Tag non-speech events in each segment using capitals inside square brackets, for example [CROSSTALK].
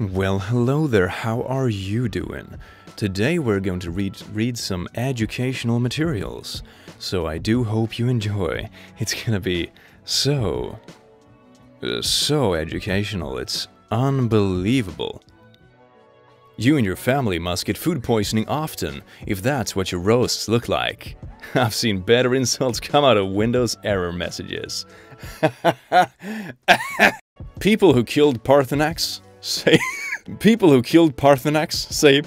Well, hello there, how are you doing? Today we're going to read, read some educational materials, so I do hope you enjoy. It's gonna be so, uh, so educational, it's unbelievable. You and your family must get food poisoning often, if that's what your roasts look like. [LAUGHS] I've seen better insults come out of Windows error messages. [LAUGHS] People who killed Parthenax say... People who killed Parthenax say...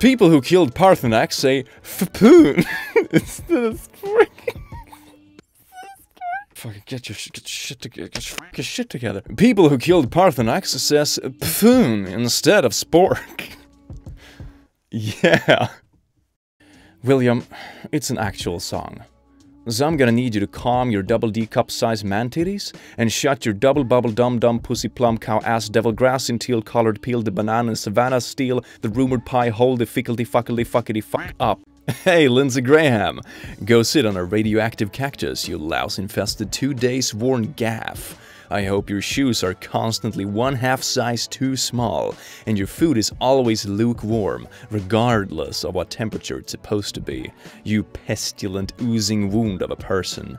People who killed Parthenax say Fapoon [LAUGHS] instead of freaking. Fucking get your, get your shit together. Get your shit together. People who killed Parthenax says Pfoon instead of Spork. [LAUGHS] yeah. William, it's an actual song. So I'm gonna need you to calm your double D cup size man titties and shut your double bubble dum dum pussy plum cow ass devil grass in teal colored peel the banana and savannah steel the rumored pie hole the ficklety fuckily fuckety fuck up. [LAUGHS] Hey, Lindsey Graham! Go sit on a radioactive cactus, you louse-infested two days worn gaff. I hope your shoes are constantly one half size too small, and your food is always lukewarm, regardless of what temperature it's supposed to be. You pestilent, oozing wound of a person.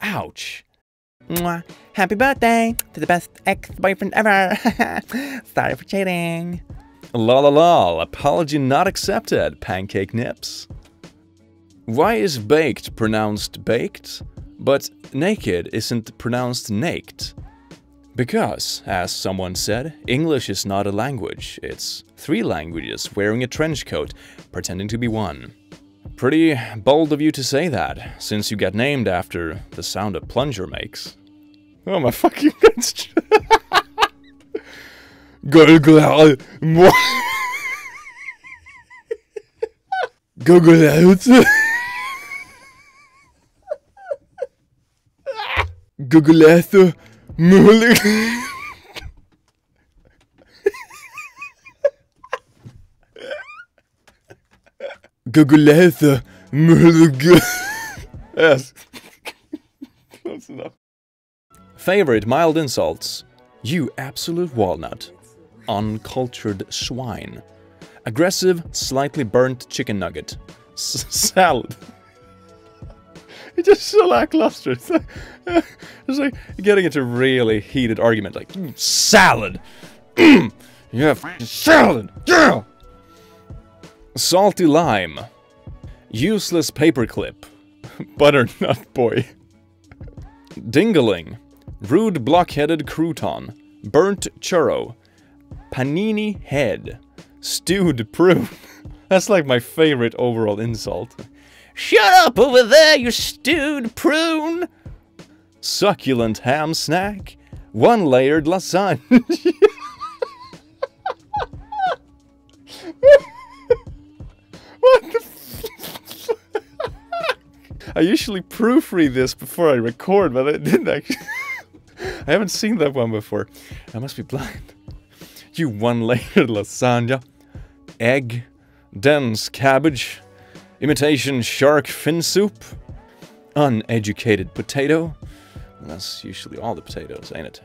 Ouch! Mwah. Happy birthday to the best ex-boyfriend ever. [LAUGHS] Sorry for cheating. La la la, apology not accepted, pancake nips. Why is baked pronounced baked, but naked isn't pronounced naked? Because, as someone said, English is not a language, it's three languages wearing a trench coat, pretending to be one. Pretty bold of you to say that, since you got named after the sound a plunger makes. Oh my [LAUGHS] fucking out. Google [LAUGHS] [LAUGHS] Google out. Uh, Mulig. [LAUGHS] Google out. Uh, Mulig. [LAUGHS] Yes. Close enough. Favorite mild insults. You absolute walnut uncultured swine. Aggressive, slightly burnt chicken nugget. S salad. [LAUGHS] [LAUGHS] it's just so lackluster. [LAUGHS] It's like, getting into really heated argument, like mm, salad. Mm, yeah, salad. Yeah. Salty lime. Useless paperclip. [LAUGHS] Butternut boy. Dingling. Rude blockheaded crouton. Burnt churro. Panini head. Stewed prune. That's like my favorite overall insult. Shut up over there, you stewed prune! Succulent ham snack. One layered lasagna. [LAUGHS] what the [LAUGHS] I usually proofread this before I record, but I didn't actually. [LAUGHS] I haven't seen that one before. I must be blind. You one-layered lasagna. Egg. Dense cabbage. Imitation shark fin soup. Uneducated potato. That's usually all the potatoes, ain't it?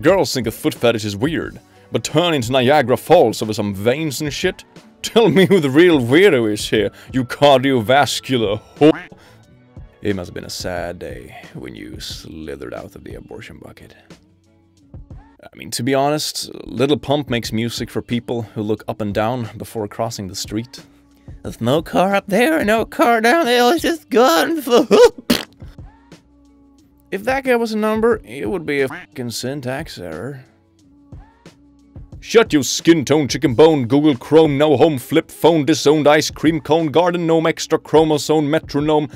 Girls think a foot fetish is weird, but turn into Niagara Falls over some veins and shit? Tell me who the real weirdo is here, you cardiovascular whore. It must have been a sad day when you slithered out of the abortion bucket. I mean, to be honest, Little Pump makes music for people who look up and down before crossing the street. There's no car up there, and no car down there, it's just guns. if that guy was a number, it would be a fucking syntax error. Shut your skin tone, chicken bone, Google Chrome, no home, flip phone, disowned ice cream cone, garden gnome, extra chromosome, metronome.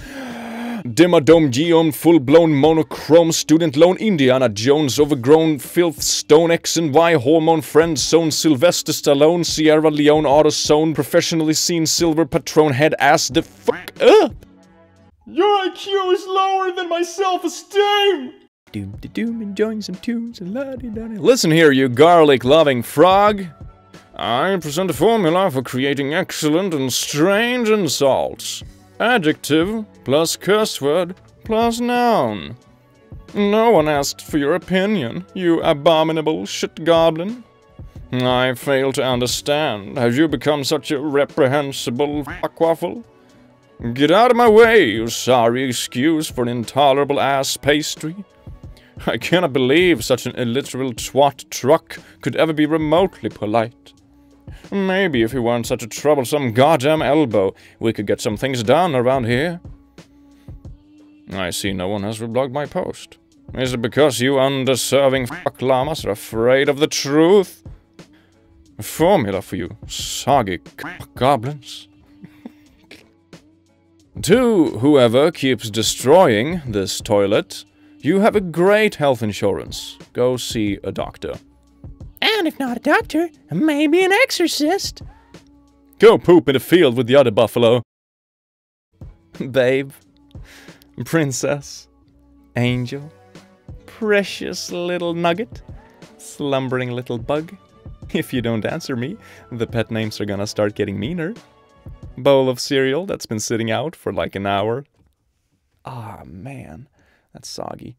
Dimmadome Geom, full-blown monochrome, student loan, Indiana Jones, overgrown, filth, stone, X and Y, hormone, friend zone, Sylvester Stallone, Sierra Leone, autosone, professionally seen silver patron, head ass the fuck up! Your IQ is lower than my self-esteem! Doom de doom, enjoying some tunes and la di da Listen here, you garlic-loving frog! I present a formula for creating excellent and strange insults. Adjective plus curse word plus noun. No one asked for your opinion, you abominable shit goblin. I fail to understand. Have you become such a reprehensible fuckwaffle? Get out of my way, you sorry excuse for an intolerable ass pastry. I cannot believe such an illiteral twat truck could ever be remotely polite. Maybe if you weren't such a troublesome goddamn elbow, we could get some things done around here. I see no one has reblogged my post. Is it because you undeserving fuck llamas are afraid of the truth? A formula for you soggy goblins. [LAUGHS] to whoever keeps destroying this toilet, you have a great health insurance. Go see a doctor. And if not a doctor, maybe an exorcist. Go poop in the field with the other buffalo. Babe, princess, angel, precious little nugget, slumbering little bug. If you don't answer me, the pet names are gonna start getting meaner. Bowl of cereal that's been sitting out for like an hour. Ah, man, that's soggy.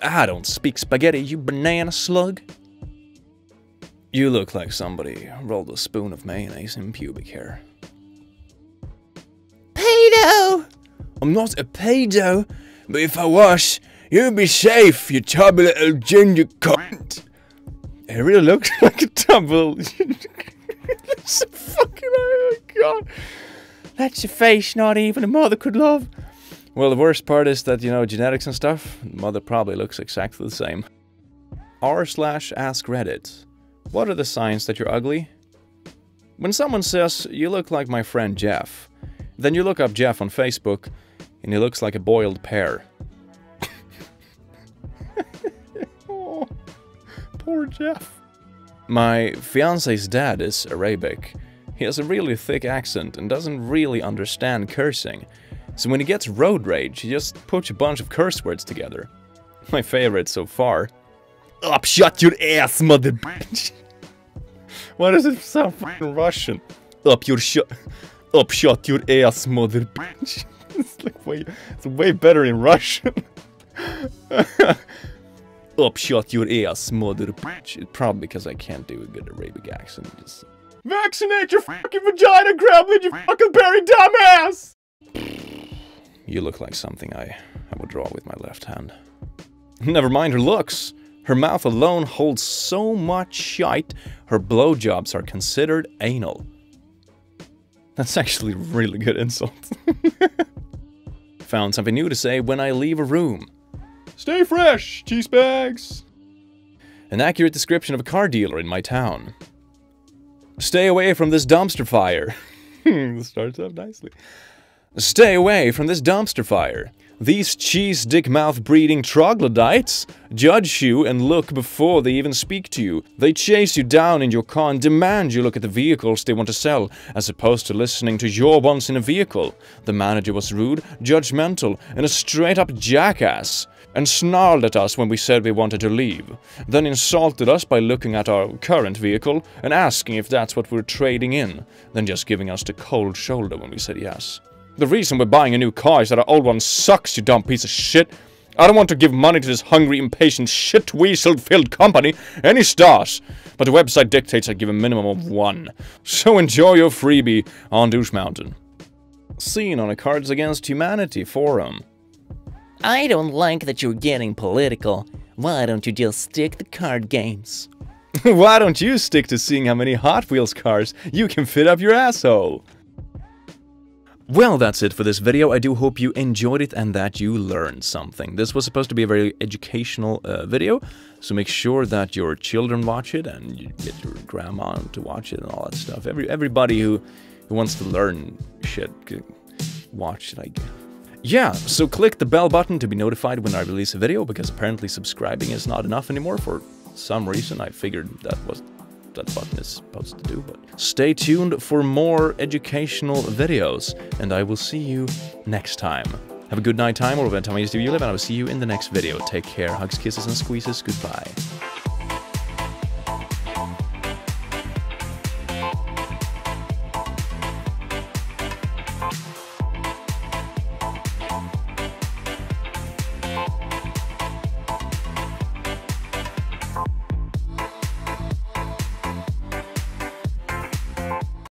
I don't speak spaghetti, you banana slug. You look like somebody rolled a spoon of mayonnaise in pubic hair. Pedo! I'm not a pedo, but if I was, you'd be safe, you chubby little ginger cunt. It really looks [LAUGHS] like a double. [LAUGHS] it's fucking, oh my god. That's a face not even a mother could love. Well, the worst part is that, you know, genetics and stuff, mother probably looks exactly the same. R slash ask Reddit. What are the signs that you're ugly? When someone says, you look like my friend Jeff, then you look up Jeff on Facebook, and he looks like a boiled pear. oh, [LAUGHS] poor Jeff. My fiance's dad is Arabic. He has a really thick accent and doesn't really understand cursing. So when he gets road rage, he just puts a bunch of curse words together. [LAUGHS] My favorite so far. Up shut your ass, mother bitch. [LAUGHS] Why does it sound fucking Russian? Up your shut Up shut your ass, mother bitch. [LAUGHS] it's like way it's way better in Russian. Up shut your ass, mother bitch. It's probably because I can't do a good Arabic accent. Just Vaccinate your fucking vagina, Gremlin, you fucking berry dumbass! You look like something I, I would draw with my left hand. Never mind her looks. Her mouth alone holds so much shite, her blowjobs are considered anal. That's actually a really good insult. [LAUGHS] Found something new to say when I leave a room. Stay fresh, cheese bags. An accurate description of a car dealer in my town. Stay away from this dumpster fire. [LAUGHS] this starts off nicely. Stay away from this dumpster fire. These cheese dick mouth breeding troglodytes judge you and look before they even speak to you. They chase you down in your car and demand you look at the vehicles they want to sell, as opposed to listening to your wants in a vehicle. The manager was rude, judgmental, and a straight up jackass, and snarled at us when we said we wanted to leave. Then insulted us by looking at our current vehicle and asking if that's what we're trading in, then just giving us the cold shoulder when we said yes. The reason we're buying a new car is that our old one sucks, you dumb piece of shit. I don't want to give money to this hungry, impatient, shit weasel-filled company any stars, but the website dictates I give a minimum of one. So enjoy your freebie on Douche Mountain. Seen on a Cards Against Humanity forum. I don't like that you're getting political. Why don't you just stick to card games? [LAUGHS] Why don't you stick to seeing how many Hot Wheels cars you can fit up your asshole? Well, that's it for this video. I do hope you enjoyed it and that you learned something. This was supposed to be a very educational uh, video, so make sure that your children watch it and you get your grandma to watch it and all that stuff. Every Everybody who, who wants to learn shit, watch it, I guess. Yeah, so click the bell button to be notified when I release a video, because apparently subscribing is not enough anymore for some reason. I figured that was that button is supposed to do, but stay tuned for more educational videos, and I will see you next time. Have a good night time, or whatever time you live, and I will see you in the next video. Take care, hugs, kisses, and squeezes. Goodbye.